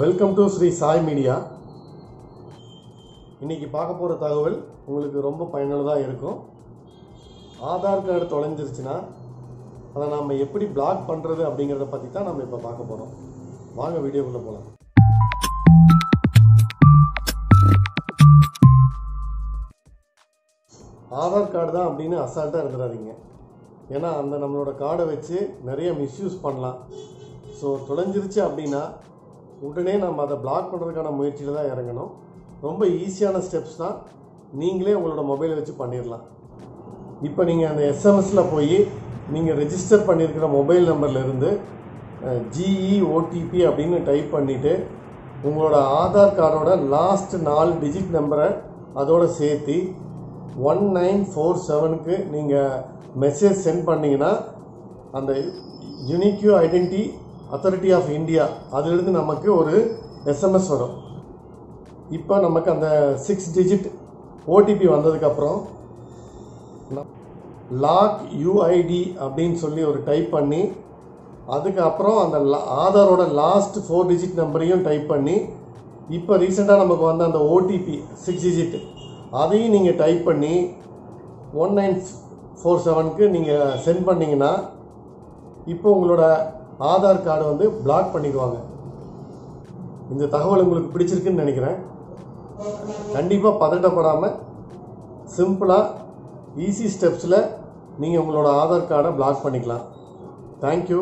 Welcome to Sri Sai media இன்றைக்கி பார்க்க போகிற தகவல் உங்களுக்கு ரொம்ப பயனுள்ளதாக இருக்கும். ஆதார் கார்டு தொலைஞ்சிருச்சுன்னா அதை நம்ம எப்படி பிளாக் பண்ணுறது அப்படிங்கிறத பற்றி தான் நம்ம இப்போ பார்க்க போகிறோம் வாங்க வீடியோக்குள்ளே போகலாம் ஆதார் கார்டு தான் அப்படின்னு அசால்ட்டாக இருந்துடாதீங்க ஏன்னா அந்த நம்மளோட கார்டை வச்சு நிறைய மிஸ்யூஸ் பண்ணலாம். ஸோ தொலைஞ்சிருச்சு அப்படின்னா உடனே நம்ம அதை பிளாக் பண்ணுறதுக்கான முயற்சியில் தான் இறங்கணும். ரொம்ப ஈஸியான ஸ்டெப்ஸ் தான். நீங்களே உங்களோட மொபைலை வச்சு பண்ணிடலாம். இப்போ நீங்கள் அந்த எஸ்எம்எஸில் போய் நீங்கள் ரெஜிஸ்டர் பண்ணியிருக்கிற மொபைல் நம்பர்லேருந்து ஜிஇ ஓடிபி அப்படின்னு டைப் பண்ணிவிட்டு உங்களோட ஆதார் கார்டோட லாஸ்ட் நாலு டிஜிட் நம்பரை அதோட சேர்த்து ஒன் நைன் ஃபோர் செவனுக்கு நீங்கள் மெசேஜ் சென்ட் பண்ணிங்கன்னா அந்த unique identity authority of India அதிலிருந்து நமக்கு ஒரு எஸ்எம்எஸ் வரும். இப்போ நமக்கு அந்த சிக்ஸ் டிஜிட் ஓடிபி வந்ததுக்கப்புறம் லாக் யூஐடி அப்படின்னு சொல்லி ஒரு டைப் பண்ணி அதுக்கப்புறம் அந்த ஆதாரோட லாஸ்ட் ஃபோர் டிஜிட் நம்பரையும் டைப் பண்ணி இப்போ ரீசெண்டாக நமக்கு வந்த அந்த ஓடிபி சிக்ஸ் டிஜிட் அதையும் நீங்கள் டைப் பண்ணி ஒன் நைன் ஃபோர் செவனுக்கு நீங்கள் சென்ட் பண்ணிங்கன்னா இப்போ உங்களோட ஆதார் கார்டு வந்து பிளாக் பண்ணிடுவாங்க. இந்த தகவல் உங்களுக்கு பிடிச்சிருக்குன்னு நினைக்கிறேன். கண்டிப்பாக பதட்டப்படாமல் சிம்பிளாக ஈஸி ஸ்டெப்ஸில் நீங்கள் உங்களோட ஆதார் கார்டை பிளாக் பண்ணிக்கலாம். தேங்க்யூ